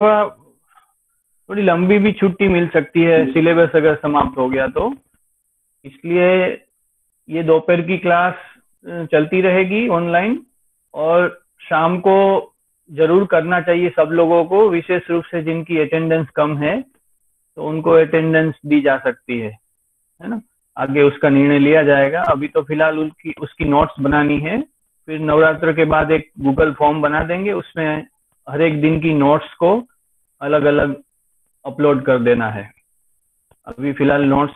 थोड़ा थोड़ी लंबी भी छुट्टी मिल सकती है सिलेबस अगर समाप्त हो गया तो। इसलिए ये दोपहर की क्लास चलती रहेगी ऑनलाइन और शाम को ज़रूर करना चाहिए सब लोगों को विशेष रूप से जिनकी अटेंडेंस कम है तो उनको अटेंडेंस दी जा सकती है है ना? आगे उसका निर्णय लिया जाएगा। अभी तो फ़िलहाल उसकी उसकी नोट्स बनानी है फिर नवरात्र के बाद एक गूगल फॉर्म बना देंगे उसमें हर एक दिन की नोट्स को अलग अलग अपलोड कर देना है। अभी फ़िलहाल नोट्स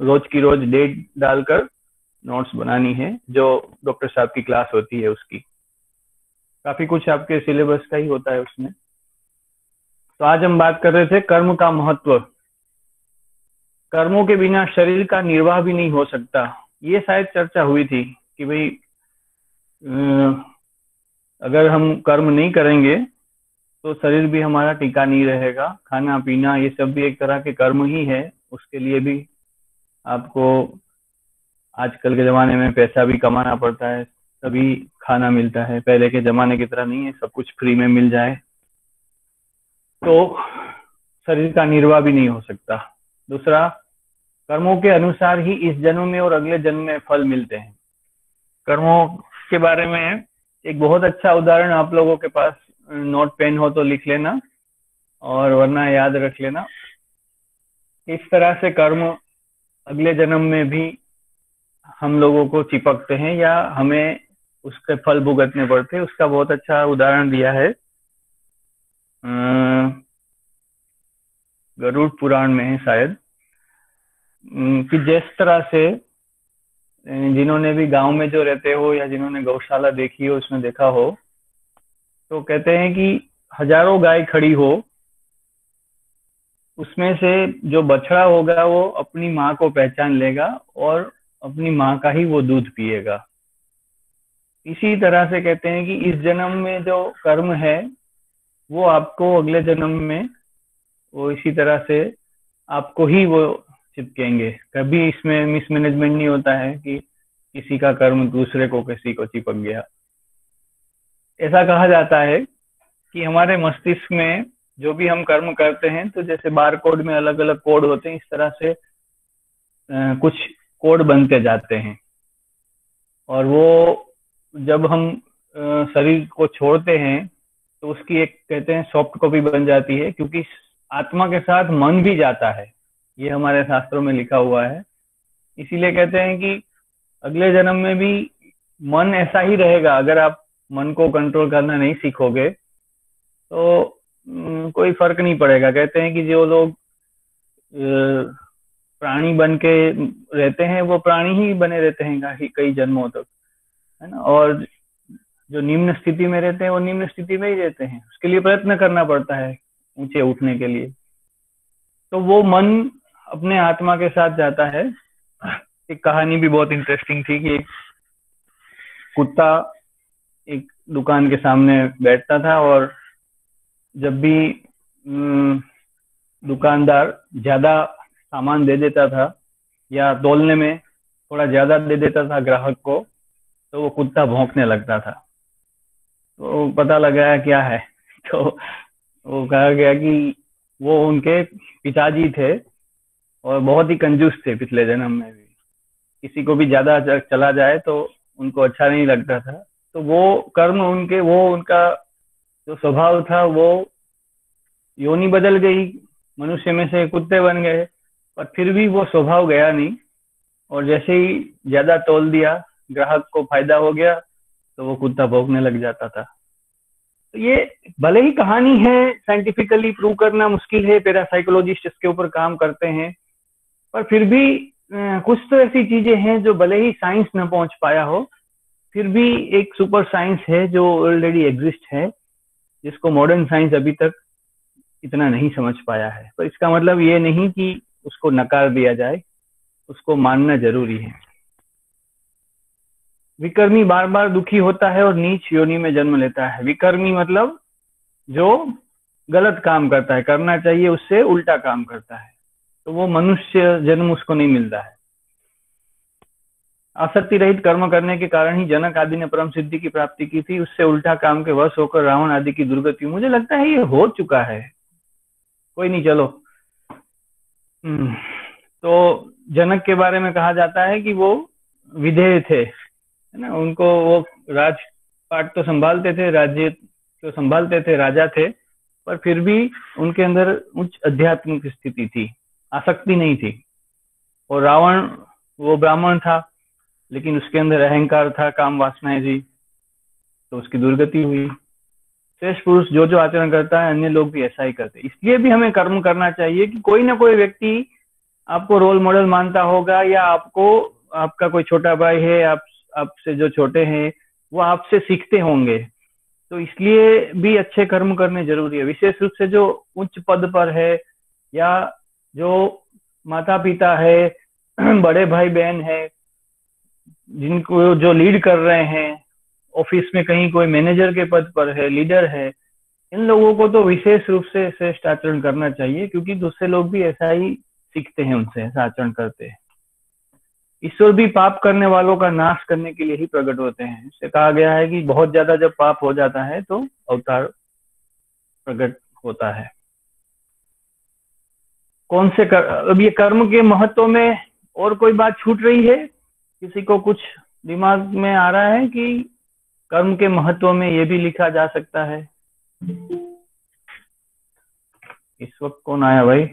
रोज की रोज डेट डालकर नोट्स बनानी है, जो डॉक्टर साहब की क्लास होती है उसकी। काफ़ी कुछ आपके सिलेबस का ही होता है उसमें। तो आज हम बात कर रहे थे कर्म का महत्व। कर्मों के बिना शरीर का निर्वाह भी नहीं हो सकता। ये शायद चर्चा हुई थी कि भाई अगर हम कर्म नहीं करेंगे तो शरीर भी हमारा टिका नहीं रहेगा। खाना, पीना, ये सब भी एक तरह के कर्म ही है। उसके लिए भी आपको आजकल के जमाने में पैसा भी कमाना पड़ता है, तभी खाना मिलता है। पहले के जमाने की तरह नहीं है, सब कुछ फ्री में मिल जाए। तो शरीर का निर्वाह भी नहीं हो सकता। दूसरा, कर्मों के अनुसार ही इस जन्म में और अगले जन्म में फल मिलते हैं। कर्मों के बारे में एक बहुत अच्छा उदाहरण आप लोगों के पास नोट पेन हो तो लिख लेना और वरना याद रख लेना। इस तरह से कर्म अगले जन्म में भी हम लोगों को चिपकते हैं या हमें उसके फल भुगतने पड़ते हैं। उसका बहुत अच्छा उदाहरण दिया है। गरुड़ पुराण में है शायद। कि जिस तरह से जिन्होंने भी गाँव में जो रहते हो या जिन्होंने गौशाला देखी हो, उसमें देखा हो तो कहते हैं कि हज़ारों गाय खड़ी हो, उसमें से जो बछड़ा होगा वो अपनी माँ को पहचान लेगा और अपनी माँ का ही वो दूध पिएगा। इसी तरह से कहते हैं कि इस जन्म में जो कर्म है, वो आपको अगले जन्म में वो इसी तरह से आपको ही वो चिपकेंगे। कभी इसमें मिसमैनेजमेंट नहीं होता है कि किसी का कर्म दूसरे को किसी को चिपक गया। ऐसा कहा जाता है कि हमारे मस्तिष्क में जो भी हम कर्म करते हैं तो जैसे बार कोड में अलग अलग कोड होते हैं इस तरह से आ, कुछ कोड बनते जाते हैं। और वो जब हम शरीर को छोड़ते हैं तो उसकी एक कहते हैं सॉफ्ट कॉपी बन जाती है क्योंकि आत्मा के साथ मन भी जाता है। ये हमारे शास्त्रों में लिखा हुआ है। इसीलिए कहते हैं कि अगले जन्म में भी मन ऐसा ही रहेगा, अगर आप मन को कंट्रोल करना नहीं सीखोगे तो कोई फ़र्क नहीं पड़ेगा। कहते हैं कि जो लोग प्राणी बन के रहते हैं, वो प्राणी ही बने रहते हैं कई जन्मों तक, है ना? और जो निम्न स्थिति में रहते हैं, वो निम्न स्थिति में ही रहते हैं। उसके लिए प्रयत्न करना पड़ता है ऊँचे उठने के लिए। तो वो मन अपने आत्मा के साथ जाता है। एक कहानी भी बहुत इंटरेस्टिंग थी कि एक कुत्ता एक दुकान के सामने बैठता था और जब भी दुकानदार ज़्यादा सामान दे देता था या तोलने में थोड़ा ज़्यादा दे देता था ग्राहक को तो वो कुत्ता भौंकने लगता था। तो पता लगाया क्या है। तो वो कहा गया कि वो उनके पिताजी थे। और बहुत ही कंजूस थे पिछले जन्म में भी। किसी को भी ज़्यादा चला जाए तो उनको अच्छा नहीं लगता था। तो वो कर्म उनके, वो उनका जो स्वभाव था, वो योनि बदल गई, मनुष्य में से कुत्ते बन गए पर फिर भी वो स्वभाव गया नहीं। और जैसे ही ज़्यादा तोल दिया, ग्राहक को फ़ायदा हो गया तो वो कुत्ता भोगने लग जाता था। तो ये भले ही कहानी है, साइंटिफिकली प्रूव करना मुश्किल है पेरा साइकोलॉजिस्ट इसके ऊपर काम करते हैं पर फिर भी कुछ तो ऐसी चीज़ें हैं जो भले ही साइंस न पहुँच पाया हो, फिर भी एक सुपर साइंस है जो ऑलरेडी एग्जिस्ट है, जिसको मॉडर्न साइंस अभी तक इतना नहीं समझ पाया है। पर इसका मतलब ये नहीं कि उसको नकार दिया जाए, उसको मानना ज़रूरी है। विकर्मी बार बार दुखी होता है और नीच योनि में जन्म लेता है। विकर्मी मतलब जो गलत काम करता है, करना चाहिए उससे उल्टा काम करता है। तो वो मनुष्य जन्म उसको नहीं मिलता है। आसक्ति रहित कर्म करने के कारण ही जनक आदि ने परम सिद्धि की प्राप्ति की थी। उससे उल्टा काम के वश होकर रावण आदि की दुर्गति। मुझे लगता है ये हो चुका है। कोई नहीं चलो। हम्म, तो जनक के बारे में कहा जाता है कि वो विधेय थे है ना? उनको वो राजपाट तो संभालते थे राज्य तो संभालते थे राजा थे पर फिर भी उनके अंदर उच्च अध्यात्मिक स्थिति थी। आसक्ति नहीं थी। और रावण, वो ब्राह्मण था, लेकिन उसके अंदर अहंकार था, काम वासनाएँ थी तो उसकी दुर्गति हुई। श्रेष्ठ पुरुष जो जो आचरण करता है, अन्य लोग भी ऐसा ही करते इसलिए भी हमें कर्म करना चाहिए कि कोई ना कोई व्यक्ति आपको रोल मॉडल मानता होगा या आपको, आपका कोई छोटा भाई है, आप, आपसे जो छोटे हैं, वो आपसे सीखते होंगे। तो इसलिए भी अच्छे कर्म करने ज़रूरी है। विशेष रूप से जो उच्च पद पर है या जो माता पिता है, बड़े भाई बहन है, जिनको जो लीड कर रहे हैं ऑफ़िस में कहीं कोई मैनेजर के पद पर है लीडर है, इन लोगों को तो विशेष रूप से श्रेष्ठ आचरण करना चाहिए, क्योंकि दूसरे लोग भी ऐसा ही सीखते हैं उनसे ऐसा आचरण करते हैं। ईश्वर भी पाप करने वालों का नाश करने के लिए ही प्रकट होते हैं। इससे कहा गया है कि बहुत ज़्यादा जब पाप हो जाता है तो अवतार प्रकट होता है। कौन से कर, अब ये कर्म के महत्व में और कोई बात छूट रही है? किसी को कुछ दिमाग में आ रहा है कि कर्म के महत्व में ये भी लिखा जा सकता है? इस वक्त कौन आया भाई?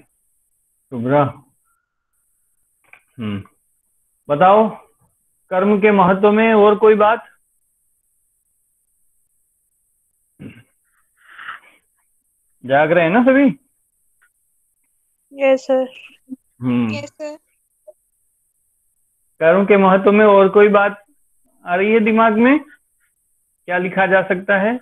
शुभ्रा हम्म। बताओ, कर्म के महत्व में और कोई बात? जाग रहे हैं ना सभी? यस सर हम्म। यस के महत्व में और कोई बात आ रही है दिमाग में? क्या लिखा जा सकता है?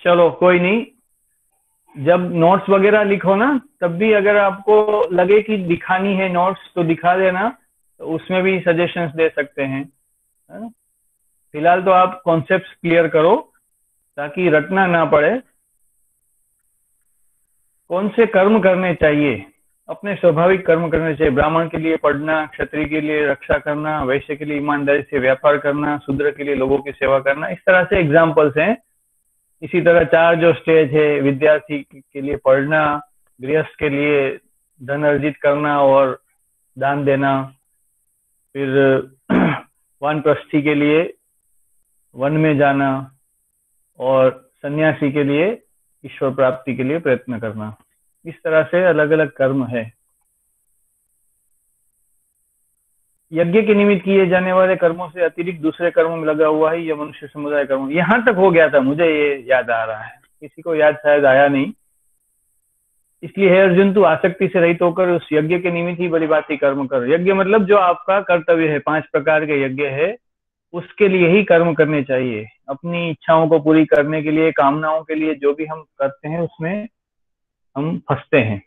चलो कोई नहीं। जब नोट्स वगैरह लिखो ना तब भी अगर आपको लगे कि दिखानी है नोट्स तो दिखा देना। तो उसमें भी सजेशंस दे सकते हैं। फ़िलहाल तो आप कॉन्सेप्ट्स क्लियर करो। ताकि रटना ना पड़े। कौन से कर्म करने चाहिए? अपने स्वाभाविक कर्म करने चाहिए ब्राह्मण के लिए पढ़ना, क्षत्रिय के लिए रक्षा करना, वैश्य के लिए ईमानदारी से व्यापार करना, शूद्र के लिए लोगों की सेवा करना, इस तरह से एग्जाम्पल्स हैं। इसी तरह चार जो स्टेज है, विद्यार्थी के लिए पढ़ना, गृहस्थ के लिए धन अर्जित करना और दान देना। फिर वानप्रस्थी के लिए वन में जाना। और सन्यासी के लिए, ईश्वर प्राप्ति के लिए प्रयत्न करना। इस तरह से अलग अलग कर्म है। यज्ञ के निमित्त किए जाने वाले कर्मों से अतिरिक्त दूसरे कर्मों में लगा हुआ है, यह मनुष्य समुदाय कर्म। यहाँ तक हो गया था, मुझे ये याद आ रहा है। किसी को याद शायद आया नहीं। इसलिए है अर्जुन, तू आसक्ति से रहित होकर उस यज्ञ के निमित्त ही बड़ी बात कर्म कर। यज्ञ मतलब जो आपका कर्तव्य है, पाँच प्रकार के यज्ञ है। उसके लिए ही कर्म करने चाहिए। अपनी इच्छाओं को पूरी करने के लिए कामनाओं के लिए जो भी हम करते हैं उसमें हम फंसते हैं।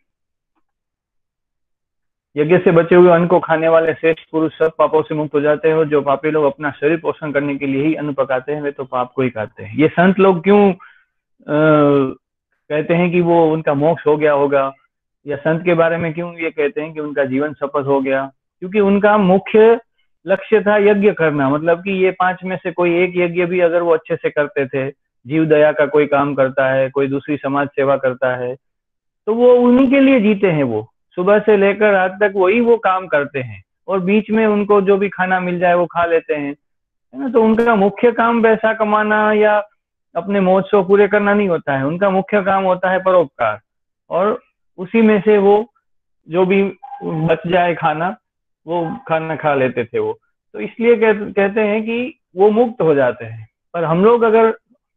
यज्ञ से बचे हुए अन्न को खाने वाले श्रेष्ठ पुरुष सब पापों से मुक्त हो जाते हैं और जो पापी लोग अपना शरीर पोषण करने के लिए ही अन्न पकाते हैं वे तो पाप को ही खाते हैं। ये संत लोग क्यों आ, कहते हैं कि वो उनका मोक्ष हो गया होगा? या संत के बारे में क्यों ये कहते हैं कि उनका जीवन सफल हो गया? क्योंकि उनका मुख्य लक्ष्य था यज्ञ करना। मतलब कि ये पाँच में से कोई एक यज्ञ भी अगर वो अच्छे से करते थे, जीव दया का कोई काम करता है, कोई दूसरी समाज सेवा करता है तो वो उन्हीं के लिए जीते हैं वो। सुबह से लेकर रात तक वही वो काम करते हैं। और बीच में उनको जो भी खाना मिल जाए वो खा लेते हैं। है ना तो उनका मुख्य काम पैसा कमाना या अपने महोत्सव पूरे करना नहीं होता है। उनका मुख्य काम होता है परोपकार। और उसी में से वो जो भी बच जाए खाना वो खाना खा लेते थे वो। तो इसलिए कह, कहते हैं कि वो मुक्त हो जाते हैं। पर हम लोग अगर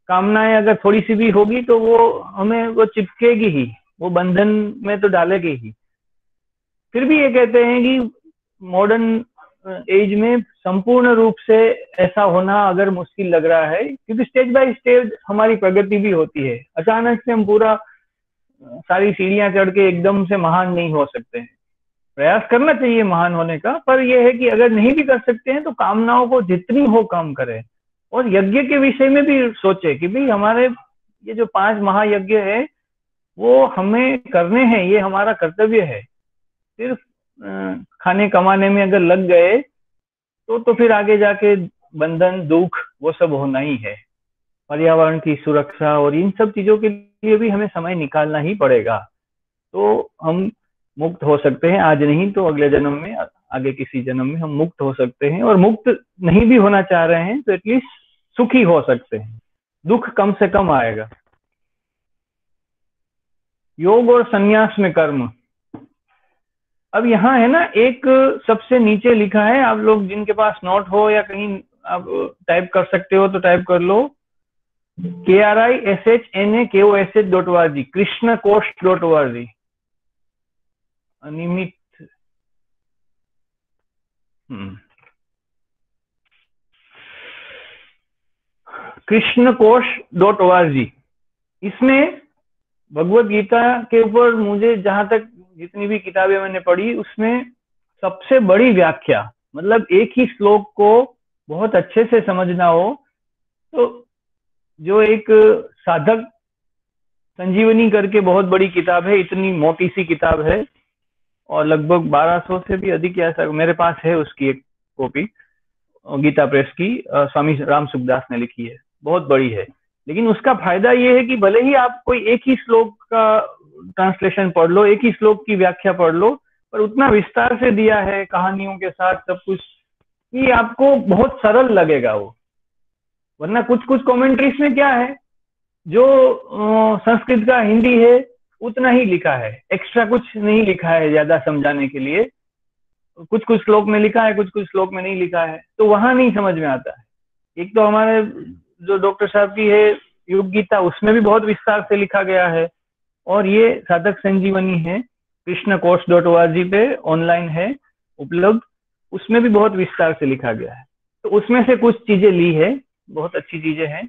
कामनाएँ अगर थोड़ी सी भी होगी तो वो हमें वो चिपकेगी ही। वो बंधन में तो डालेगी ही। फिर भी ये कहते हैं कि मॉडर्न एज में संपूर्ण रूप से ऐसा होना अगर मुश्किल लग रहा है क्योंकि स्टेज बाय स्टेज हमारी प्रगति भी होती है। अचानक से हम पूरा सारी सीढ़ियाँ चढ़ के एकदम से महान नहीं हो सकते हैं। प्रयास करना चाहिए महान होने का, पर यह है कि अगर नहीं भी कर सकते हैं तो कामनाओं को जितनी हो कम करें। और यज्ञ के विषय में भी सोचे कि भाई हमारे ये जो पाँच महायज्ञ है, वो हमें करने हैं, ये हमारा कर्तव्य है। सिर्फ़ खाने कमाने में अगर लग गए तो तो फिर आगे जाके बंधन, दुख, वो सब होना ही है। पर्यावरण की सुरक्षा और इन सब चीज़ों के लिए भी हमें समय निकालना ही पड़ेगा। तो हम मुक्त हो सकते हैं। आज नहीं तो अगले जन्म में, आगे किसी जन्म में हम मुक्त हो सकते हैं और मुक्त नहीं भी होना चाह रहे हैं तो एटलीस्ट सुखी हो सकते हैं। दुख कम से कम आएगा। योग और संन्यास में कर्म। अब यहाँ है ना, एक सबसे नीचे लिखा है, आप लोग जिनके पास नोट हो या कहीं आप टाइप कर सकते हो तो टाइप कर लो। K R I S H N A K O S H dot O R G Krishna Kosh dot O R G अनियमित हम्म। Krishna Kosh dot O R जी इसमें भगवत गीता के ऊपर मुझे जहाँ तक जितनी भी किताबें मैंने पढ़ी, उसमें सबसे बड़ी व्याख्या मतलब एक ही श्लोक को बहुत अच्छे से समझना हो तो जो एक साधक संजीवनी करके बहुत बड़ी किताब है, इतनी मोटी सी किताब है और लगभग 1200 से भी अधिक ऐसा मेरे पास है उसकी एक कॉपी गीता प्रेस की। स्वामी राम सुखदास ने लिखी है। बहुत बड़ी है। लेकिन उसका फ़ायदा ये है कि भले ही आप कोई एक ही श्लोक का ट्रांसलेशन पढ़ लो, एक ही श्लोक की व्याख्या पढ़ लो, पर उतना विस्तार से दिया है, कहानियों के साथ सब कुछ, कि आपको बहुत सरल लगेगा वो। वरना कुछ कुछ कमेंट्रीज में क्या है? जो संस्कृत का हिंदी है उतना ही लिखा है। एक्स्ट्रा कुछ नहीं लिखा है ज़्यादा समझाने के लिए। कुछ कुछ श्लोक में लिखा है कुछ कुछ श्लोक में नहीं लिखा है। तो वहाँ नहीं समझ में आता है। एक तो हमारे जो डॉक्टर साहब की है युग गीता, उसमें भी बहुत विस्तार से लिखा गया है। और ये साधक संजीवनी है कृष्ण कोर्स डॉट ओ पे ऑनलाइन है, उपलब्ध। उसमें भी बहुत विस्तार से लिखा गया है। तो उसमें से कुछ चीज़ें ली है, बहुत अच्छी चीज़ें हैं।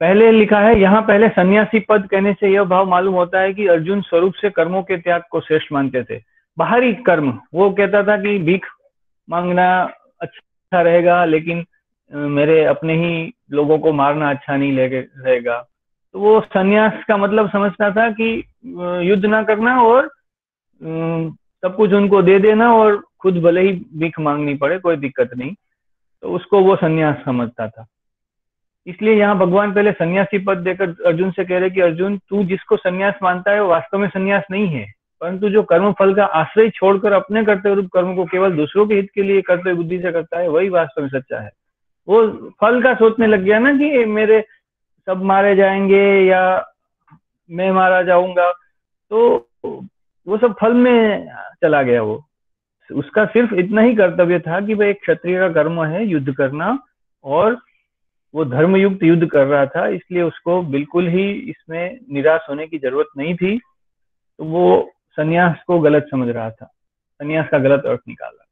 पहले लिखा है, यहाँ पहले सन्यासी पद कहने से यह भाव मालूम होता है कि अर्जुन स्वरूप से कर्मों के त्याग को श्रेष्ठ मानते थे। बाहरी कर्म, वो कहता था कि भीख मांगना अच्छा रहेगा, लेकिन मेरे अपने ही लोगों को मारना अच्छा नहीं रहेगा। तो वो सन्यास का मतलब समझता था कि युद्ध ना करना और सब कुछ उनको दे देना और खुद भले ही भीख मांगनी पड़े, कोई दिक्कत नहीं। तो उसको वो सन्यास समझता था। इसलिए यहाँ भगवान पहले सन्यासी पद देकर अर्जुन से कह रहे कि अर्जुन, तू जिसको सन्यास मानता है वो वास्तव में सन्यास नहीं है। परंतु जो कर्म फल का आश्रय छोड़कर अपने कर्तव्य रूप कर्म को केवल दूसरों के हित के लिए कर्तव्य बुद्धि से करता है, वही वास्तव में सच्चा है। वो फल का सोचने लग गया ना कि मेरे सब मारे जाएँगे या मैं मारा जाऊँगा। तो वो सब फल में चला गया वो। उसका सिर्फ़ इतना ही कर्तव्य था कि भाई एक क्षत्रिय का कर्म है, युद्ध करना और वो धर्मयुक्त युद्ध कर रहा था, इसलिए उसको बिल्कुल ही इसमें निराश होने की ज़रूरत नहीं थी तो वो सन्यास को गलत समझ रहा था, सन्यास का गलत अर्थ निकाला।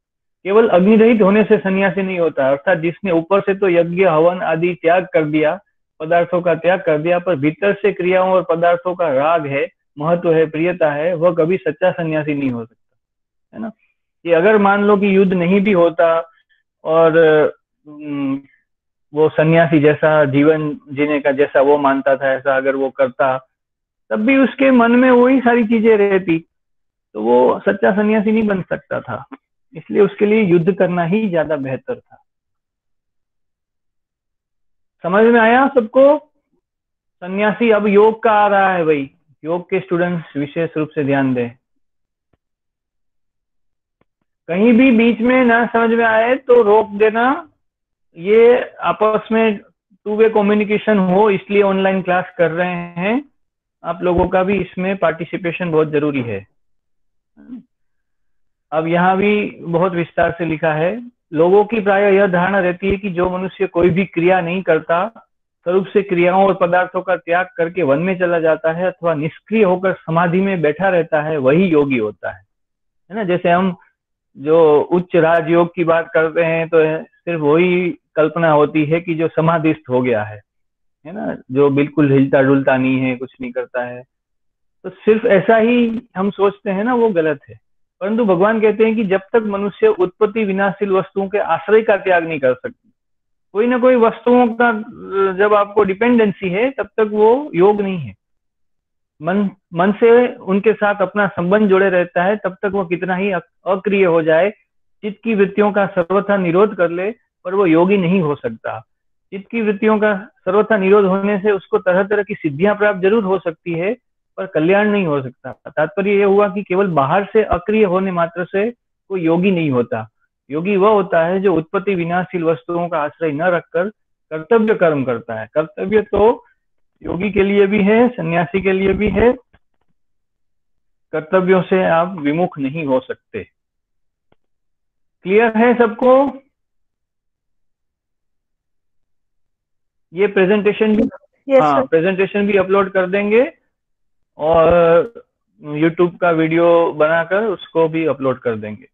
केवल अग्निरहित होने से सन्यासी नहीं होता, अर्थात जिसने ऊपर से तो यज्ञ, हवन आदि त्याग कर दिया, पदार्थों का त्याग कर दिया, पर भीतर से क्रियाओं और पदार्थों का राग है, महत्व है, प्रियता है, वह कभी सच्चा सन्यासी नहीं हो सकता, है ना? कि अगर मान लो कि युद्ध नहीं भी होता और वो सन्यासी जैसा, जीवन जीने का जैसा वो मानता था, ऐसा अगर वो करता, तब भी उसके मन में वही सारी चीज़ें रहती। तो वो सच्चा सन्यासी नहीं बन सकता था। इसलिए उसके लिए युद्ध करना ही ज़्यादा बेहतर था। समझ में आया सबको? सन्यासी, अब योग का आ रहा है भाई। योग के स्टूडेंट्स विशेष रूप से ध्यान दें। कहीं भी बीच में ना समझ में आए तो रोक देना। ये आपस में टू वे कम्युनिकेशन हो, इसलिए ऑनलाइन क्लास कर रहे हैं। आप लोगों का भी इसमें पार्टिसिपेशन बहुत ज़रूरी है। अब यहाँ भी बहुत विस्तार से लिखा है, लोगों की प्राय यह धारणा रहती है कि जो मनुष्य कोई भी क्रिया नहीं करता, स्वरूप से क्रियाओं और पदार्थों का त्याग करके वन में चला जाता है अथवा निष्क्रिय होकर समाधि में बैठा रहता है, वही योगी होता है। है ना? जैसे हम जो उच्च राजयोग की बात करते हैं तो सिर्फ़ वही कल्पना होती है कि जो समाधिस्थ हो गया है है ना? जो बिल्कुल हिलता डुलता नहीं है, कुछ नहीं करता है। तो सिर्फ़ ऐसा ही हम सोचते हैं ना, वो गलत है। परंतु भगवान कहते हैं कि जब तक मनुष्य उत्पत्ति विनाशील वस्तुओं के आश्रय का त्याग नहीं कर सकते, कोई ना कोई वस्तुओं का, जब आपको डिपेंडेंसी है, तब तक वो योग नहीं है। मन मन से उनके साथ अपना संबंध जोड़े रहता है, तब तक वो कितना ही अक्रिय हो जाए, चित्त की वृत्तियों का सर्वथा निरोध कर ले पर वो योगी नहीं हो सकता। चित्त की वृत्तियों का सर्वथा निरोध होने से उसको तरह तरह की सिद्धियाँ प्राप्त ज़रूर हो सकती है, पर कल्याण नहीं हो सकता। तात्पर्य यह हुआ कि केवल बाहर से अक्रिय होने मात्र से कोई योगी नहीं होता। योगी वह होता है जो उत्पत्ति विनाशील वस्तुओं का आश्रय न रखकर कर्तव्य कर्म करता है। कर्तव्य तो योगी के लिए भी है, सन्यासी के लिए भी है। कर्तव्यों से आप विमुख नहीं हो सकते। क्लियर है सबको? ये प्रेजेंटेशन भी yes, हाँ प्रेजेंटेशन भी अपलोड कर देंगे और यूट्यूब का वीडियो बनाकर उसको भी अपलोड कर देंगे।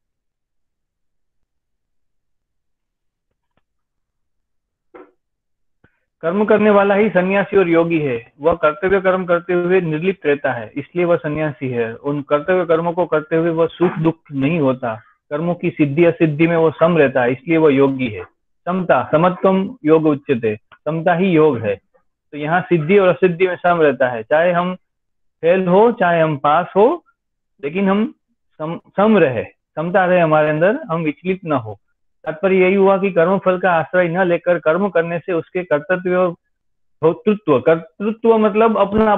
कर्म करने वाला ही सन्यासी और योगी है। वह कर्तव्य कर्म करते हुए निर्लिप्त रहता है इसलिए वह सन्यासी है। उन कर्तव्य कर्मों को करते हुए वह सुख दुख नहीं होता। कर्मों की सिद्धि असिद्धि में वो सम रहता है इसलिए वह योगी है। समता समत्वम योग उच्चते समता ही योग है। तो यहाँ सिद्धि और असिद्धि में सम रहता है। चाहे हम फेल हो चाहे हम पास हो लेकिन हम सम, सम रहे। समता रहे हमारे अंदर हम विचलित न हो। तात्पर्य यही हुआ कि कर्म फल का आश्रय न लेकर कर्म करने से उसके कर्तव्य और भोक्तृत्व। कर्तृत्व मतलब अपना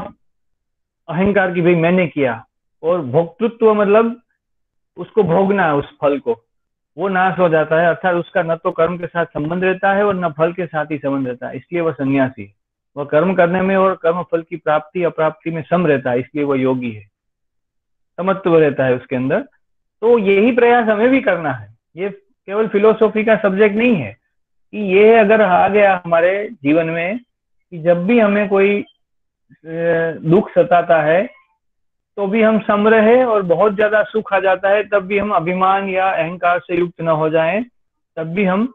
अहंकार की भाई मैंने किया और भोक्तृत्व मतलब उसको भोगना है उस फल को। वो नाश हो जाता है, अर्थात उसका न तो कर्म के साथ संबंध रहता है और न फल के साथ ही संबंध रहता है। इसलिए वह सन्यासी वह कर्म करने में और कर्म फल की प्राप्ति, अप्राप्ति में सम रहता है, इसलिए वह योगी है। समत्व रहता है उसके अंदर। तो यही प्रयास हमें भी करना है। ये केवल फिलोसॉफी का सब्जेक्ट नहीं है कि ये अगर आ गया हमारे जीवन में कि जब भी हमें कोई दुख सताता है तो भी हम सम रहे और बहुत ज़्यादा सुख आ जाता है तब भी हम अभिमान या अहंकार से युक्त न हो जाएँ तब भी हम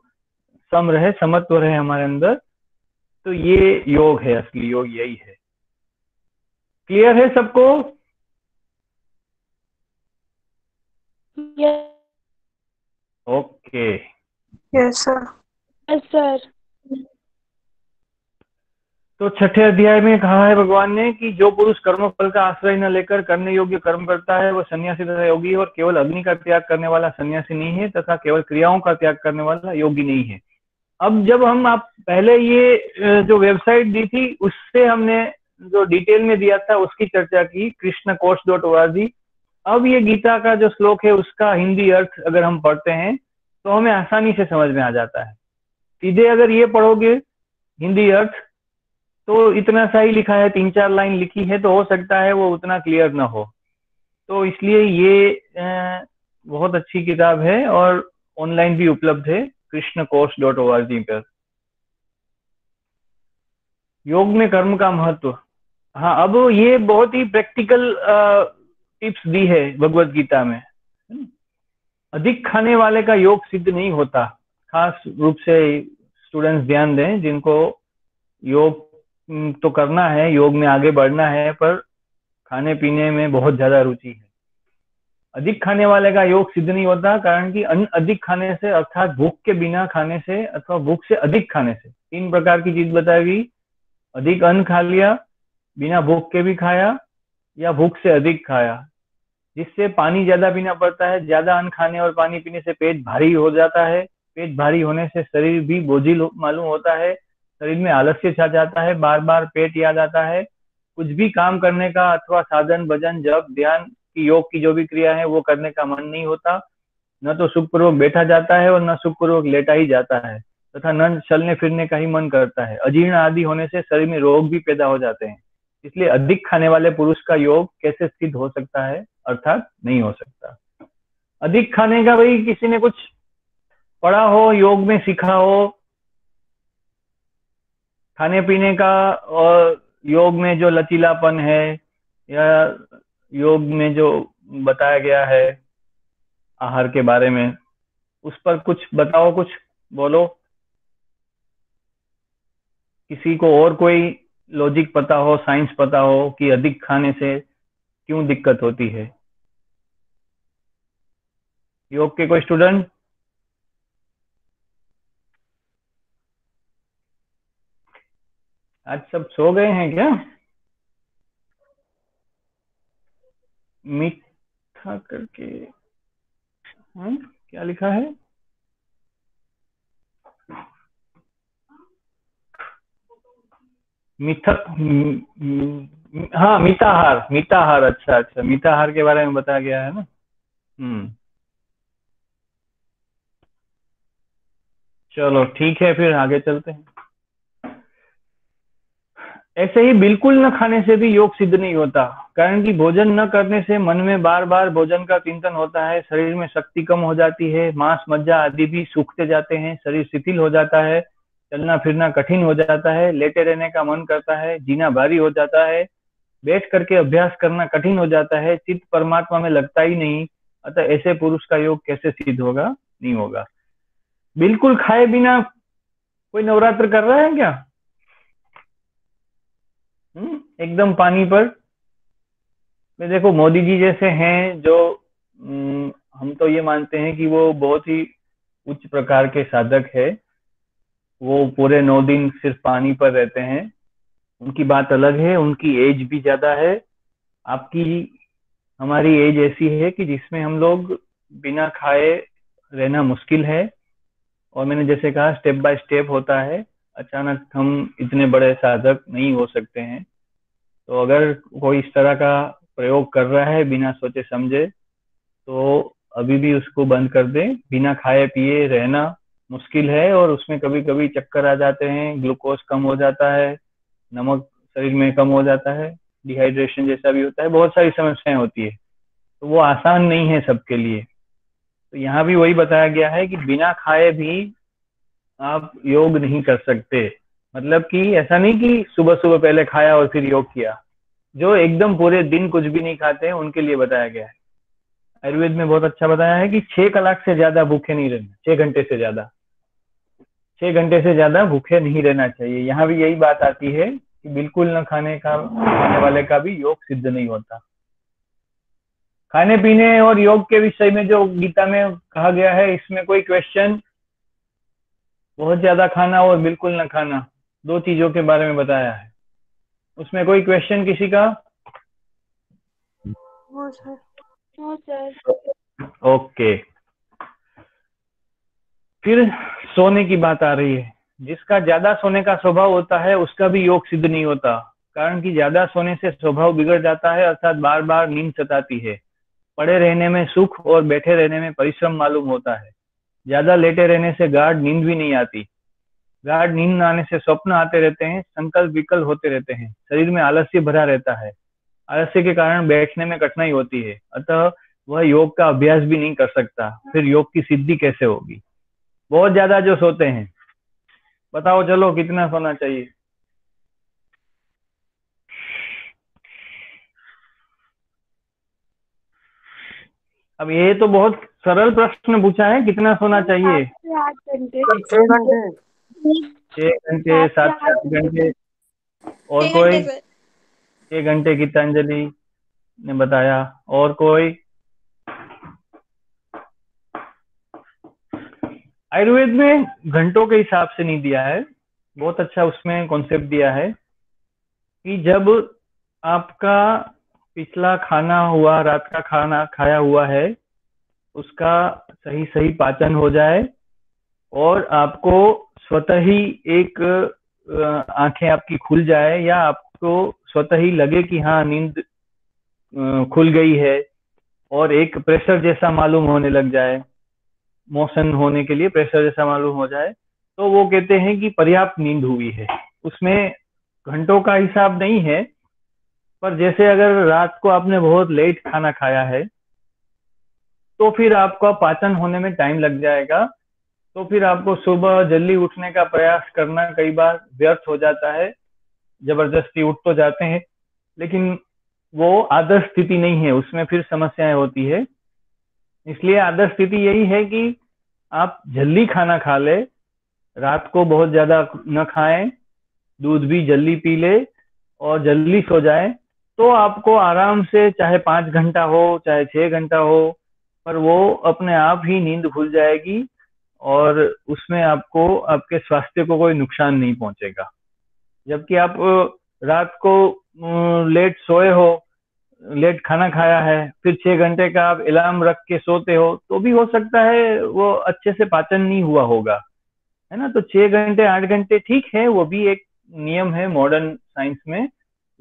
सम रहे समत्व रहे हमारे अंदर। तो ये योग है असली योग यही है। क्लियर है सबको? Okay yes sir yes sir तो छठे अध्याय में कहा है भगवान ने कि जो पुरुष कर्म फल का आश्रय न लेकर करने योग्य कर्म करता है, वह सन्यासी तथा योगी और केवल अग्नि का त्याग करने वाला सन्यासी नहीं है तथा केवल क्रियाओं का त्याग करने वाला योगी नहीं है। अब जब हम आप पहले ये जो वेबसाइट दी थी, उससे हमने जो डिटेल में दिया था, उसकी चर्चा की कृष्ण कोर्स डॉट ओ अब ये गीता का जो श्लोक है, उसका हिंदी अर्थ अगर हम पढ़ते हैं तो हमें आसानी से समझ में आ जाता है। सीधे अगर ये पढ़ोगे, हिंदी अर्थ तो इतना सा ही लिखा है, तीन चार लाइन लिखी है तो हो सकता है वो उतना क्लियर ना हो। तो इसलिए ये बहुत अच्छी किताब है और ऑनलाइन भी उपलब्ध है कृष्ण कोर्स डॉट ओ पर। योग में कर्म का महत्व। हाँ अब ये बहुत ही प्रैक्टिकल टिप्स दी है भगवत गीता में। अधिक खाने वाले का योग सिद्ध नहीं होता। खास रूप से स्टूडेंट्स ध्यान दें, जिनको योग तो करना है, योग में आगे बढ़ना है, पर खाने पीने में बहुत ज़्यादा रुचि है। अधिक खाने वाले का योग सिद्ध नहीं होता, कारण कि अन्न अधिक खाने से, अर्थात भूख के बिना खाने से, अथवा भूख से अधिक खाने से। तीन प्रकार की चीज़ बताई गई। अधिक अन्न खा लिया, बिना भूख के भी खाया, या भूख से अधिक खाया। जिससे पानी ज़्यादा पीना पड़ता है, ज़्यादा अन्न खाने और पानी पीने से पेट भारी हो जाता है। पेट भारी होने से शरीर भी बोझिल मालूम होता है। शरीर में आलस्य छा जाता है बार बार पेट याद आता है। कुछ भी काम करने का अथवा साधन, भजन जब ध्यान की योग की जो भी क्रिया है, वो करने का मन नहीं होता। न तो सुखपूर्वक बैठा जाता है और न सुखपूर्वक लेटा ही जाता है तथा न चलने फिरने का ही मन करता है। अजीर्ण आदि होने से शरीर में रोग भी पैदा हो जाते हैं। इसलिए अधिक खाने वाले पुरुष का योग कैसे सिद्ध हो सकता है, अर्थात नहीं हो सकता। अधिक खाने का भाई किसी ने कुछ पढ़ा हो, योग में सीखा हो खाने पीने का और योग में जो लचीलापन है या योग में जो बताया गया है आहार के बारे में, उस पर कुछ बताओ, कुछ बोलो। किसी को और कोई लॉजिक पता हो साइंस पता हो कि अधिक खाने से क्यों दिक्कत होती है? योग के कोई स्टूडेंट आज सब सो गए हैं क्या? मीठा करके हाँ क्या लिखा है? मीठा हाँ मिताहार मिताहार अच्छा अच्छा मिताहार के बारे में बताया गया है ना? हम्म। चलो ठीक है फिर आगे चलते हैं। ऐसे ही बिल्कुल न खाने से भी योग सिद्ध नहीं होता। कारण कि भोजन न करने से मन में बार बार भोजन का चिंतन होता है, शरीर में शक्ति कम हो जाती है, मांस, मज्जा आदि भी सूखते जाते हैं, शरीर शिथिल हो जाता है, चलना फिरना कठिन हो जाता है, लेटे रहने का मन करता है, जीना भारी हो जाता है, बैठ करके अभ्यास करना कठिन हो जाता है, चित्त परमात्मा में लगता ही नहीं। अतः ऐसे पुरुष का योग कैसे सिद्ध होगा? नहीं होगा। बिल्कुल खाए बिना कोई नवरात्र कर रहा है क्या? एकदम पानी पर। मैं देखो मोदी जी जैसे हैं जो हम्म, हम तो ये मानते हैं कि वो बहुत ही उच्च प्रकार के साधक है। वो पूरे नौ दिन सिर्फ़ पानी पर रहते हैं। उनकी बात अलग है उनकी एज भी ज़्यादा है। आपकी हमारी एज ऐसी है कि जिसमें हम लोग बिना खाए रहना मुश्किल है। और मैंने जैसे कहा स्टेप बाय स्टेप होता है। अचानक हम इतने बड़े साधक नहीं हो सकते हैं। तो अगर कोई इस तरह का प्रयोग कर रहा है बिना सोचे समझे तो अभी भी उसको बंद कर दें। बिना खाए, पिए, रहना मुश्किल है और उसमें कभी कभी चक्कर आ जाते हैं, ग्लूकोज कम हो जाता है, नमक शरीर में कम हो जाता है डिहाइड्रेशन जैसा भी होता है, बहुत सारी समस्याएँ होती है। तो वो आसान नहीं है सबके लिए। तो यहाँ भी वही बताया गया है कि बिना खाए भी आप योग नहीं कर सकते। मतलब कि ऐसा नहीं कि सुबह सुबह पहले खाया और फिर योग किया। जो एकदम पूरे दिन कुछ भी नहीं खाते हैं उनके लिए बताया गया है। आयुर्वेद में बहुत अच्छा बताया है कि छह कलाक से ज़्यादा भूखे नहीं रहना, छह घंटे से ज़्यादा। छह घंटे से ज़्यादा भूखे नहीं रहना चाहिए। यहाँ भी यही बात आती है कि बिल्कुल न खाने का, खाने वाले का भी योग सिद्ध नहीं होता। खाने पीने और योग के विषय में जो गीता में कहा गया है, इसमें कोई क्वेश्चन बहुत ज़्यादा खाना और बिल्कुल न खाना दो चीज़ों के बारे में बताया है। उसमें कोई क्वेश्चन किसी का? ओके। फिर सोने की बात आ रही है। जिसका ज़्यादा सोने का स्वभाव होता है उसका भी योग सिद्ध नहीं होता कारण कि ज़्यादा सोने से स्वभाव बिगड़ जाता है अर्थात बार बार नींद सताती है। पड़े रहने में सुख और बैठे रहने में परिश्रम मालूम होता है। ज़्यादा लेटे रहने से गाढ़ नींद भी नहीं आती। गाढ़ नींद आने से स्वप्न आते रहते हैं, संकल्प विकल्प होते रहते हैं। शरीर में आलस्य भरा रहता है। आलस्य के कारण बैठने में कठिनाई होती है। अतः वह योग का अभ्यास भी नहीं कर सकता। फिर योग की सिद्धि कैसे होगी? बहुत ज़्यादा जो सोते हैं। बताओ, चलो कितना सोना चाहिए? अब ये तो बहुत सरल प्रश्न पूछा है कितना सोना चाहिए? छह घंटे सात सात घंटे। और कोई? छह घंटे गीतांजलि ने बताया। और कोई? आयुर्वेद में घंटों के हिसाब से नहीं दिया है। बहुत अच्छा उसमें कॉन्सेप्ट दिया है कि जब आपका पिछला खाना हुआ, रात का खाना खाया हुआ है, उसका सही सही पाचन हो जाए और आपको स्वतः ही एक आँखें आपकी खुल जाए या आपको स्वतः ही लगे कि हाँ नींद खुल गई है और एक प्रेशर जैसा मालूम होने लग जाए, मोशन होने के लिए प्रेशर जैसा मालूम हो जाए तो वो कहते हैं कि पर्याप्त नींद हुई है। उसमें घंटों का हिसाब नहीं है पर जैसे अगर रात को आपने बहुत लेट खाना खाया है तो फिर आपका पाचन होने में टाइम लग जाएगा। तो फिर आपको सुबह जल्दी उठने का प्रयास करना कई बार व्यर्थ हो जाता है, ज़बरदस्ती उठ तो जाते हैं, लेकिन वो आदर्श स्थिति नहीं है, उसमें फिर समस्याएँ होती है। इसलिए आदर्श स्थिति यही है कि आप जल्दी खाना खा ले, रात को बहुत ज़्यादा न खाएँ, दूध भी जल्दी पी ले और जल्दी सो जाए। तो आपको आराम से, चाहे पाँच घंटा हो, चाहे छह घंटा हो, पर वो अपने आप ही नींद खुल जाएगी और उसमें आपको, आपके स्वास्थ्य को कोई नुकसान नहीं पहुंचेगा। जबकि आप रात को लेट सोए हो, लेट खाना खाया है, फिर छह घंटे का आप अलार्म रख के सोते हो तो भी हो सकता है वो अच्छे से पाचन नहीं हुआ होगा। है ना? तो छह घंटे, आठ घंटे ठीक है, वो भी एक नियम है मॉडर्न साइंस में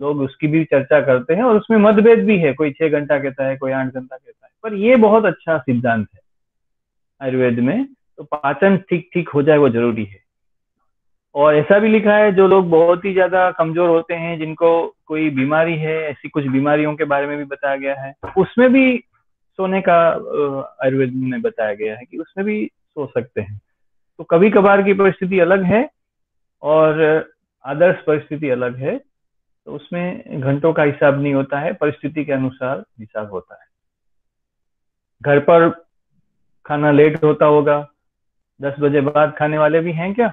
लोग उसकी भी चर्चा करते हैं और उसमें मतभेद भी है। कोई छह घंटा कहता है, कोई आठ घंटा कहता है। पर ये बहुत अच्छा सिद्धांत है आयुर्वेद में। तो पाचन ठीक ठीक हो जाए वो ज़रूरी है। और ऐसा भी लिखा है, जो लोग बहुत ही ज़्यादा कमज़ोर होते हैं, जिनको कोई बीमारी है, ऐसी कुछ बीमारियों के बारे में भी बताया गया है, उसमें भी सोने का आयुर्वेद में बताया गया है कि उसमें भी सो सकते हैं। तो कभी कभार की परिस्थिति अलग है और आदर्श परिस्थिति अलग है। तो उसमें घंटों का हिसाब नहीं होता है, परिस्थिति के अनुसार हिसाब होता है। घर पर खाना लेट होता होगा, दस बजे बाद खाने वाले भी हैं क्या?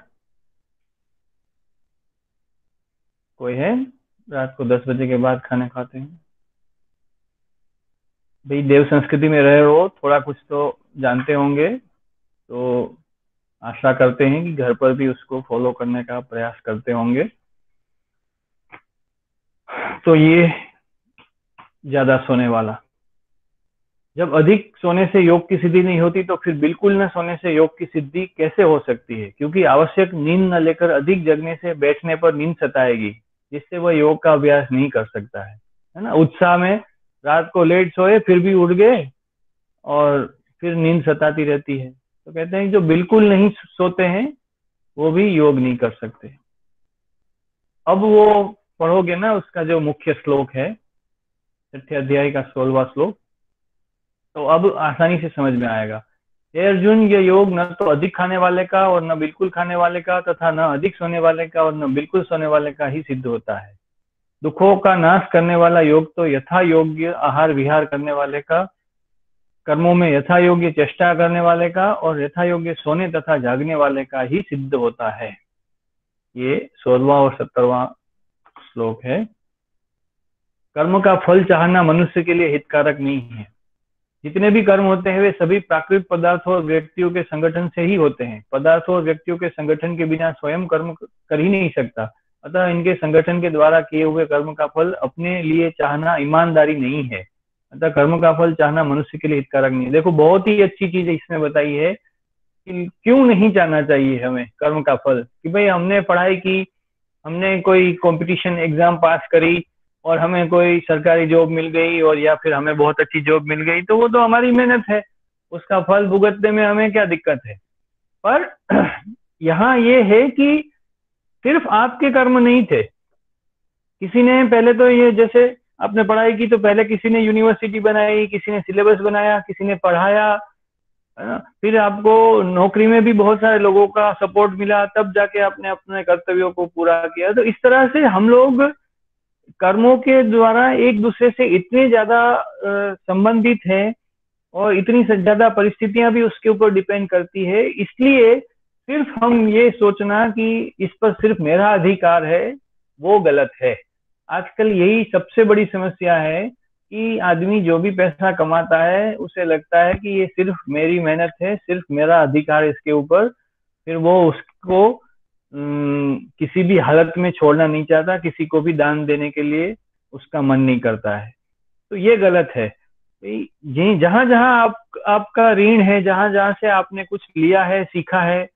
कोई है? रात को दस बजे के बाद खाने खाते हैं। भाई, देव संस्कृति में रहे हो थोड़ा कुछ तो जानते होंगे तो आशा करते हैं कि घर पर भी उसको फॉलो करने का प्रयास करते होंगे। तो ये ज़्यादा सोने वाला। जब अधिक सोने से योग की सिद्धि नहीं होती तो फिर बिल्कुल न सोने से योग की सिद्धि कैसे हो सकती है? क्योंकि आवश्यक नींद न लेकर अधिक जगने से बैठने पर नींद सताएगी, जिससे वह योग का अभ्यास नहीं कर सकता है। है ना? उत्साह में रात को लेट सोए, फिर भी उठ गए और फिर नींद सताती रहती है। तो कहते हैं जो बिल्कुल नहीं सोते हैं, वो भी योग नहीं कर सकते। अब वो पढ़ोगे ना उसका जो मुख्य श्लोक है, छठे अध्याय का सोलवा श्लोक तो अब आसानी से समझ में आएगा। हे अर्जुन, ये योग न तो अधिक खाने वाले का और न बिल्कुल खाने वाले का तथा न अधिक सोने वाले का और न बिल्कुल सोने वाले का ही सिद्ध होता है। दुखों का नाश करने वाला योग तो यथा योग्य आहार विहार करने वाले का, कर्मों में यथा योग्य चेष्टा करने वाले का और यथा योग्य सोने तथा जागने वाले का ही सिद्ध होता है। ये सोलवा और सत्तरवा श्लोक है। कर्म का फल चाहना मनुष्य के लिए हितकारक नहीं है। जितने भी कर्म होते हैं, वे सभी प्राकृतिक पदार्थों और व्यक्तियों के संगठन से ही होते हैं। पदार्थों और व्यक्तियों के संगठन के बिना स्वयं कर्म कर ही नहीं सकता। अतः इनके संगठन के द्वारा किए हुए कर्म का फल अपने लिए चाहना ईमानदारी नहीं है। अतः कर्म का फल चाहना मनुष्य के लिए हितकारक नहीं है। देखो, बहुत ही अच्छी चीज़ इसमें बताई है कि क्यों नहीं चाहना चाहिए हमें कर्म का फल? कि भाई हमने पढ़ाई की हमने कोई कंपटीशन एग्ज़ाम पास करी और हमें कोई सरकारी जॉब मिल गई और या फिर हमें बहुत अच्छी जॉब मिल गई तो वो तो हमारी मेहनत है। उसका फल भुगतने में हमें क्या दिक्कत है? पर यहाँ ये है कि सिर्फ़ आपके कर्म नहीं थे। किसी ने पहले तो ये जैसे आपने पढ़ाई की तो पहले किसी ने यूनिवर्सिटी बनाई, किसी ने सिलेबस बनाया, किसी ने पढ़ाया फिर आपको नौकरी में भी बहुत सारे लोगों का सपोर्ट मिला, तब जाके आपने अपने कर्तव्यों को पूरा किया। तो इस तरह से हम लोग कर्मों के द्वारा एक दूसरे से इतने ज़्यादा संबंधित हैं और इतनी ज़्यादा परिस्थितियाँ भी उसके ऊपर डिपेंड करती है। इसलिए सिर्फ़ हम ये सोचना कि इस पर सिर्फ़ मेरा अधिकार है, वो गलत है। आजकल यही सबसे बड़ी समस्या है कि आदमी जो भी पैसा कमाता है, उसे लगता है कि ये सिर्फ़ मेरी मेहनत है, सिर्फ़ मेरा अधिकार इसके ऊपर। फिर वो उसको किसी भी हालत में छोड़ना नहीं चाहता, किसी को भी दान देने के लिए उसका मन नहीं करता है। तो ये गलत है। जहाँ जहाँ आप, आपका ऋण है, जहाँ जहाँ से आपने कुछ लिया है, सीखा है,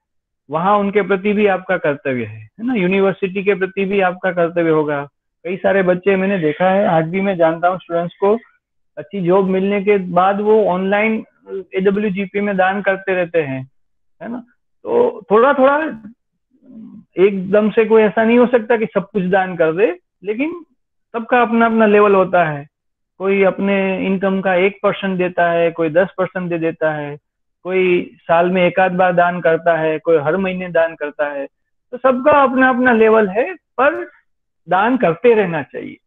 वहाँ उनके प्रति भी आपका कर्तव्य है। है ना? यूनिवर्सिटी के प्रति भी आपका कर्तव्य होगा। कई सारे बच्चे मैंने देखा है, आज भी मैं जानता हूँ स्टूडेंट्स को, अच्छी जॉब मिलने के बाद वो ऑनलाइन एडब्ल्यू में दान करते रहते हैं, है ना? तो थोड़ा थोड़ा एकदम से कोई ऐसा नहीं हो सकता कि सब कुछ दान कर दे, लेकिन सबका अपना अपना लेवल होता है। कोई अपने इनकम का एक परसेंट देता है, कोई दस परसेंट दे देता है, कोई साल में एक आध बार दान करता है, कोई हर महीने दान करता है तो सबका अपना अपना लेवल है, पर दान करते रहना चाहिए।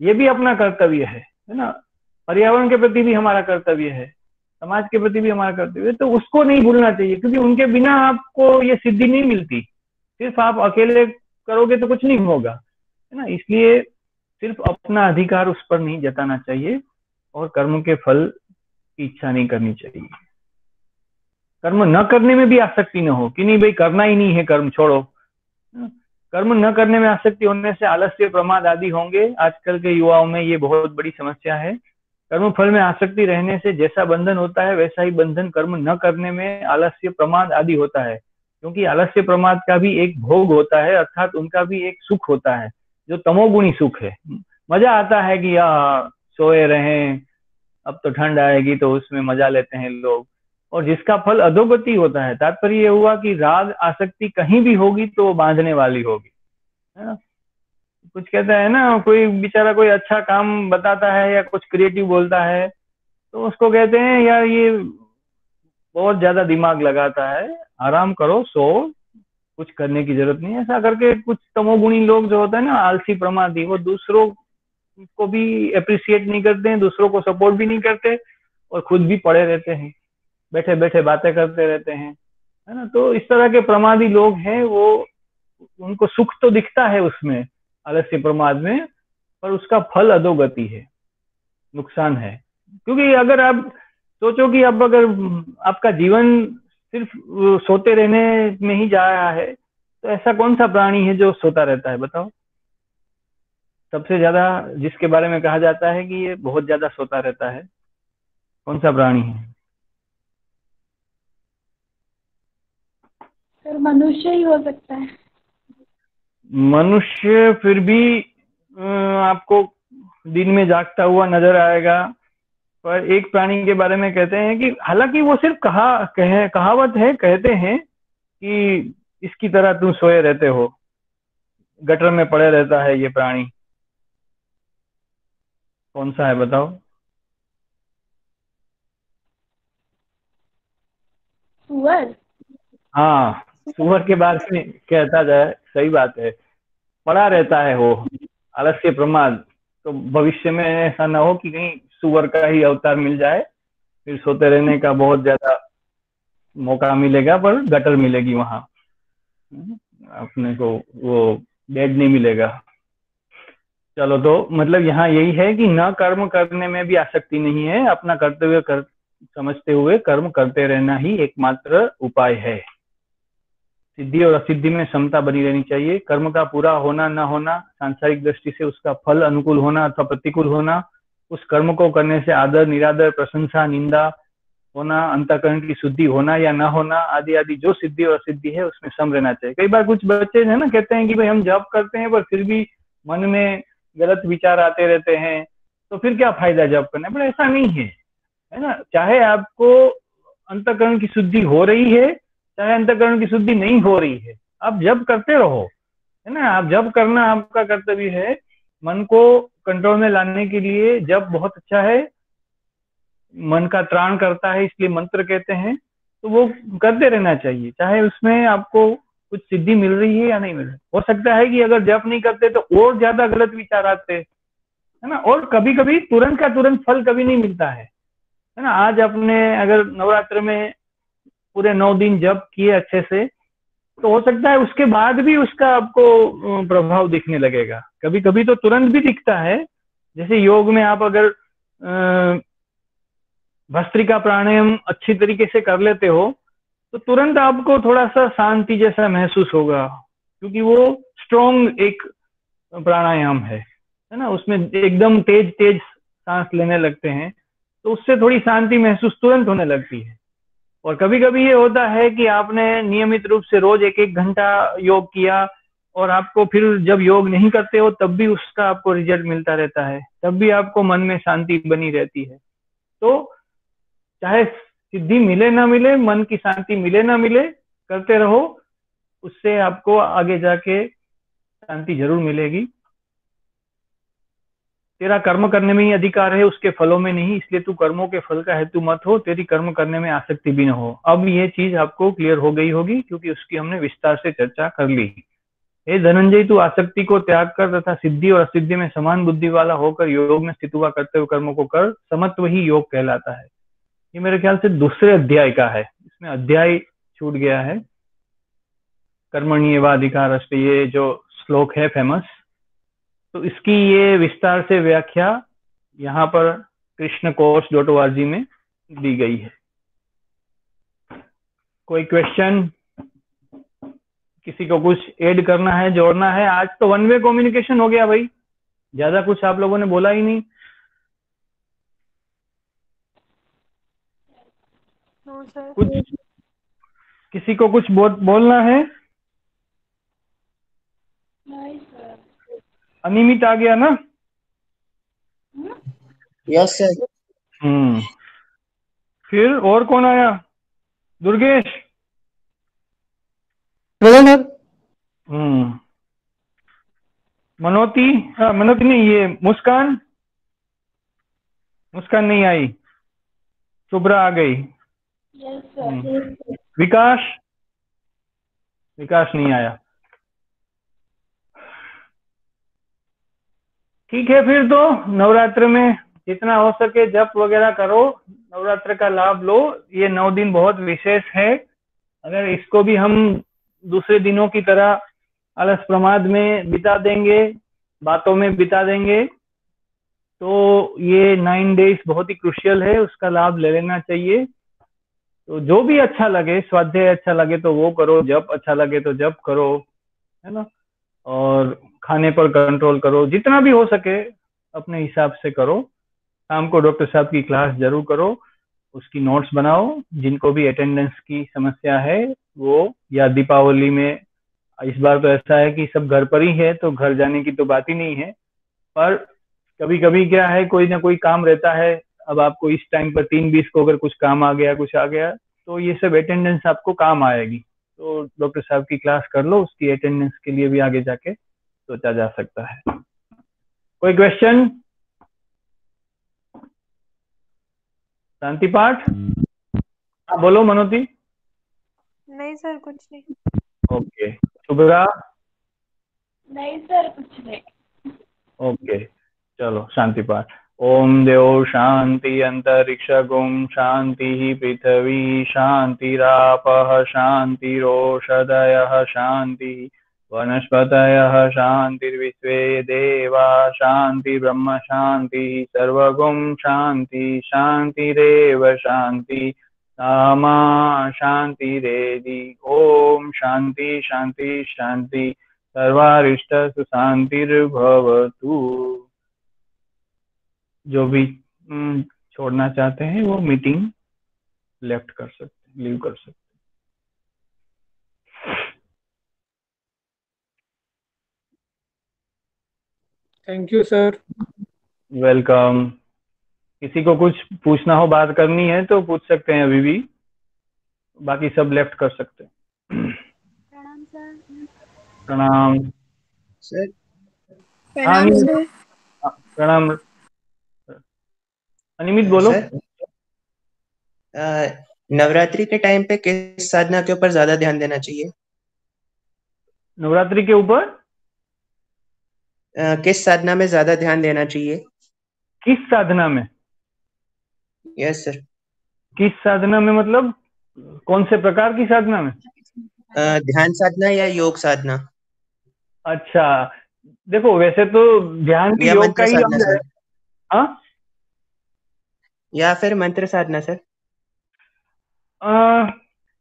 ये भी अपना कर्तव्य है है ना? पर्यावरण के प्रति भी हमारा कर्तव्य है, समाज के प्रति भी हमारा कर्तव्य है तो उसको नहीं भूलना चाहिए, क्योंकि उनके बिना आपको ये सिद्धि नहीं मिलती। सिर्फ़ आप अकेले करोगे तो कुछ नहीं होगा, है ना? इसलिए सिर्फ़ अपना अधिकार उस पर नहीं जताना चाहिए और कर्म के फल की इच्छा नहीं करनी चाहिए। कर्म न करने में भी आसक्ति न हो, कि नहीं भाई, करना ही नहीं है कर्म, छोड़ो कर्म न करने में आसक्ति होने से आलस्य, प्रमाद आदि होंगे। आजकल के युवाओं में ये बहुत बड़ी समस्या है। कर्म फल में आसक्ति रहने से जैसा बंधन होता है, वैसा ही बंधन कर्म न करने में आलस्य, प्रमाद आदि होता है। क्योंकि आलस्य, प्रमाद का भी एक भोग होता है, अर्थात उनका भी एक सुख होता है, जो तमोगुणी सुख है। मज़ा आता है कि या सोए रहें, अब तो ठंड आएगी तो उसमें मज़ा लेते हैं लोग। और जिसका फल अधोगति होता है, तात्पर्य यह हुआ कि राग आसक्ति कहीं भी होगी तो बांधने वाली होगी, है ना? कुछ कहता है ना, कोई बेचारा कोई अच्छा काम बताता है या कुछ क्रिएटिव बोलता है तो उसको कहते हैं, यार, ये बहुत ज़्यादा दिमाग लगाता है, आराम करो, सो, कुछ करने की ज़रूरत नहीं है। ऐसा करके कुछ तमोगुणी लोग जो होते हैं ना, आलसी प्रमादी, वो दूसरों को भी अप्रिसिएट नहीं करते हैं दूसरों को सपोर्ट भी नहीं करते और खुद भी पड़े रहते हैं। बैठे बैठे बातें करते रहते हैं, है ना? तो इस तरह के प्रमादी लोग हैं, वो उनको सुख तो दिखता है उसमें, आलस्य प्रमाद में, पर उसका फल अधोगति है, नुकसान है। क्योंकि अगर आप सोचो कि अब अगर आपका जीवन सिर्फ़ सोते रहने में ही जा रहा है तो ऐसा कौन सा प्राणी है जो सोता रहता है, बताओ? सबसे ज़्यादा जिसके बारे में कहा जाता है कि ये बहुत ज़्यादा सोता रहता है, कौन सा प्राणी है? सर मनुष्य ही हो सकता है। मनुष्य फिर भी आपको दिन में जागता हुआ नज़र आएगा। पर एक प्राणी के बारे में कहते हैं कि हालाँकि वो सिर्फ़ कहा कह, कहावत है कहते हैं कि इसकी तरह तुम सोए रहते हो। गटर में पड़े रहता है ये प्राणी। कौन सा है बताओ? सुअर? हाँ। सुअर के बारे में कहता जाए, सही बात है। पड़ा रहता है वो, आलस्य प्रमाद। तो भविष्य में ऐसा ना हो कि कहीं सुअर का ही अवतार मिल जाए, फिर सोते रहने का बहुत ज़्यादा मौका मिलेगा, पर गटर मिलेगी वहाँ। अपने को वो बेड नहीं मिलेगा। चलो तो मतलब यहाँ यही है कि न कर्म करने में भी आसक्ति नहीं है। अपना कर्तव्य कर, समझते हुए कर्म करते रहना ही एकमात्र उपाय है। सिद्धि और असिद्धि में समता बनी रहनी चाहिए। कर्म का पूरा होना, न होना, सांसारिक दृष्टि से उसका फल अनुकूल होना अथवा प्रतिकूल होना, उस कर्म को करने से आदर, निरादर, प्रशंसा, निंदा होना, अंतकरण की शुद्धि होना या ना होना, आदि आदि जो सिद्धि और असिद्धि है, उसमें सम रहना चाहिए। कई बार कुछ बच्चे है ना, कहते हैं कि भाई हम जॉब करते हैं, पर फिर भी मन में गलत विचार आते रहते हैं तो फिर क्या फ़ायदा जब करने? पर ऐसा नहीं है है ना? चाहे आपको अंतकरण की शुद्धि हो रही है चाहे अंतकरण की शुद्धि नहीं हो रही है। आप जब करते रहो, है ना? आप जब करना आपका कर्तव्य है, मन को कंट्रोल में लाने के लिए जब बहुत अच्छा है, मन का त्राण करता है, इसलिए मंत्र कहते हैं तो वो करते रहना चाहिए। चाहे उसमें आपको कुछ सिद्धि मिल रही है या नहीं मिल रही हो। सकता है कि अगर जप नहीं करते तो और ज़्यादा गलत विचार आते, है ना? और कभी कभी तुरंत का तुरंत फल कभी नहीं मिलता है। है ना? आज आपने अगर नवरात्र में पूरे नौ दिन जब किए अच्छे से तो हो सकता है उसके बाद भी उसका आपको प्रभाव दिखने लगेगा। कभी कभी तो तुरंत भी दिखता है। जैसे योग में आप अगर भस्त्रिका प्राणायाम अच्छी तरीके से कर लेते हो तो तुरंत आपको थोड़ा सा शांति जैसा महसूस होगा, क्योंकि वो स्ट्रोंग एक प्राणायाम है है ना? उसमें एकदम तेज तेज सांस लेने लगते हैं तो उससे थोड़ी शांति महसूस तुरंत होने लगती है। और कभी कभी ये होता है कि आपने नियमित रूप से रोज एक एक घंटा योग किया और आपको फिर जब योग नहीं करते हो, तब भी उसका आपको रिज़ल्ट मिलता रहता है। तब भी आपको मन में शांति बनी रहती है। तो चाहे सिद्धि मिले ना मिले, मन की शांति मिले ना मिले, करते रहो, उससे आपको आगे जाके शांति ज़रूर मिलेगी। तेरा कर्म करने में ही अधिकार है, उसके फलों में नहीं, इसलिए तू कर्मों के फल का हेतु मत हो, तेरी कर्म करने में आसक्ति भी न हो। अब यह चीज़ आपको क्लियर हो गई होगी, क्योंकि उसकी हमने विस्तार से चर्चा कर ली। हे धनंजय, तू आसक्ति को त्याग कर तथा सिद्धि और असिद्धि में समान बुद्धि वाला होकर योग में स्थित हुआ करते हुए कर्मों को कर, समत्व ही योग कहलाता है। ये मेरे ख्याल से दूसरे अध्याय का है। इसमें अध्याय छूट गया है। कर्मणीय अधिकार ये जो श्लोक है फ़ेमस तो इसकी ये विस्तार से व्याख्या यहाँ पर कृष्ण कोर्स डॉट ओ में दी गई है। कोई क्वेश्चन किसी को कुछ ऐड करना है जोड़ना है? आज तो वन वे कम्युनिकेशन हो गया भाई। ज़्यादा कुछ आप लोगों ने बोला ही नहीं। कुछ किसी को कुछ बो, बोलना है नहीं सर अनियमित आ गया ना? Yes sir hmm. फिर और कौन आया? दुर्गेश? हम्म। मनोती? हाँ मनोती नहीं ये मुस्कान? मुस्कान नहीं आई। शुभ्रा आ गई। यस सर हम्म। विकास? विकास नहीं आया। ठीक है फिर तो नवरात्र में जितना हो सके जप वगैरह करो, नवरात्र का लाभ लो। ये नौ दिन बहुत विशेष है। अगर इसको भी हम दूसरे दिनों की तरह आलस प्रमाद में बिता देंगे, बातों में बिता देंगे तो ये नाइन डेज़ बहुत ही क्रुशियल है। उसका लाभ ले लेना चाहिए। तो जो भी अच्छा लगे, स्वाध्याय अच्छा लगे तो वो करो, जप अच्छा लगे तो जप करो, है ना? और खाने पर कंट्रोल करो, जितना भी हो सके अपने हिसाब से करो। शाम को डॉक्टर साहब की क्लास ज़रूर करो, उसकी नोट्स बनाओ, जिनको भी अटेंडेंस की समस्या है, वो या दीपावली में, इस बार तो ऐसा है कि सब घर पर ही है तो घर जाने की तो बात ही नहीं है, पर कभी कभी क्या है, कोई ना कोई काम रहता है, अब आपको इस टाइम पर तीन बीस को अगर कुछ काम आ गया, कुछ आ गया तो ये सब अटेंडेंस आपको काम आएगी। तो डॉक्टर साहब की क्लास कर लो, उसकी अटेंडेंस के लिए भी आगे जाके। सोचा जा सकता है। कोई क्वेश्चन शांति पाठ? हाँ बोलो मनोती। नहीं सर कुछ नहीं। ओके। शुभ्रा? नहीं सर कुछ नहीं। ओके चलो शांति पाठ। ओम देव शांति अंतरिक्ष गुम शांति पृथ्वी शांतिराप शांतिरोषधय शांति। वनस्पतय शांतिर्विश्वे देवा शांति ब्रह्म शांति सर्वगुम शांति शांतिरेव शांति सामा शांतिरेदि ओम शांति शांति शांति सर्वारिष्ट सुशांतिर्भवतु जो भी छोड़ना चाहते हैं वो मीटिंग लेफ़्ट कर सकते लीव कर सकते थैंक यू सर वेलकम किसी को कुछ पूछना हो बात करनी है तो पूछ सकते हैं अभी भी। बाकी सब लेफ़्ट कर सकते हैं। प्रणाम सर प्रणाम। सर हाँ, प्रणाम सर प्रणाम। अनिमित बोलो। नवरात्रि के टाइम पे किस साधना के ऊपर ज़्यादा ध्यान देना चाहिए? नवरात्रि के ऊपर? किस साधना में ज़्यादा ध्यान देना चाहिए? किस साधना में? यस सर किस साधना में मतलब? कौन से प्रकार की साधना में? ध्यान साधना या योग साधना? अच्छा देखो वैसे तो ध्यान या योग का ही अंग है। हाँ? या फिर मंत्र साधना सर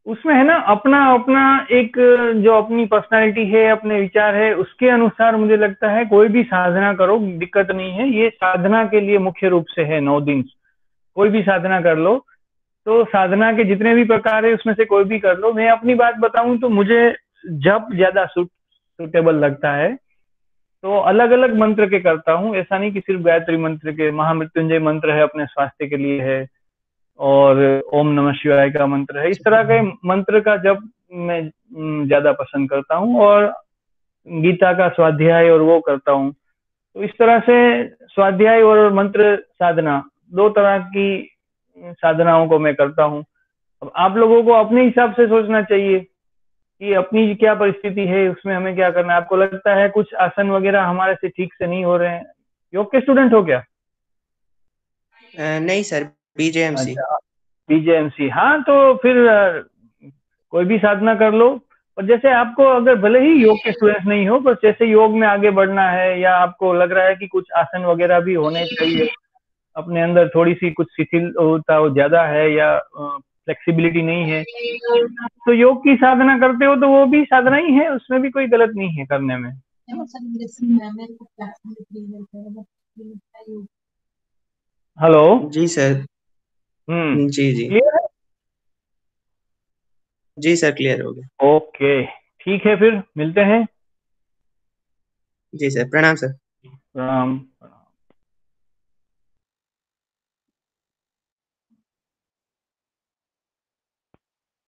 उसमें है ना, अपना अपना एक, जो अपनी पर्सनालिटी है, अपने विचार है, उसके अनुसार मुझे लगता है कोई भी साधना करो, दिक्कत नहीं है। ये साधना के लिए मुख्य रूप से है नौ दिन। कोई भी साधना कर लो। तो साधना के जितने भी प्रकार है, उसमें से कोई भी कर लो। मैं अपनी बात बताऊँ तो मुझे जप ज़्यादा सुटेबल लगता है तो अलग अलग मंत्र के करता हूँ। ऐसा नहीं कि सिर्फ़ गायत्री मंत्र के, महामृत्युंजय मंत्र है, अपने स्वास्थ्य के लिए है। और ओम नमः शिवाय का मंत्र है। इस तरह के मंत्र का जब मैं ज़्यादा पसंद करता हूँ और गीता का स्वाध्याय और वो करता हूँ तो इस तरह से स्वाध्याय और मंत्र साधना, दो तरह की साधनाओं को मैं करता हूँ। अब आप लोगों को अपने हिसाब से सोचना चाहिए कि अपनी क्या परिस्थिति है, उसमें हमें क्या करना है। आपको लगता है कुछ आसन वगैरह हमारे से ठीक से नहीं हो रहे हैं? योग के स्टूडेंट हो क्या? नहीं सर बीजेएमसी अच्छा बीजेएमसी हाँ तो फिर कोई भी साधना कर लो। और जैसे आपको अगर भले ही योग के स्टूडेंट नहीं हो पर जैसे योग में आगे बढ़ना है या आपको लग रहा है कि कुछ आसन वगैरह भी होने चाहिए अपने अंदर थोड़ी सी कुछ शिथिलता ज़्यादा है या फ्लेक्सिबिलिटी नहीं है तो योग की साधना करते हो तो वो भी साधना ही है उसमें भी कोई गलत नहीं है करने में। हेलो? जी सर। हम्म। जी जी। क्लियर है? जी सर क्लियर हो गया। ओके ठीक है फिर मिलते हैं। जी सर प्रणाम सर। प्रणाम प्रणाम।